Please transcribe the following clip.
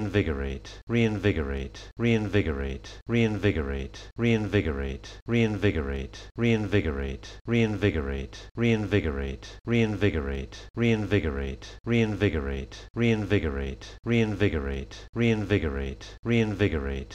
reinvigorate, reinvigorate, reinvigorate, reinvigorate, reinvigorate, reinvigorate, reinvigorate, reinvigorate, reinvigorate, reinvigorate, reinvigorate, reinvigorate, reinvigorate, reinvigorate, reinvigorate, reinvigorate,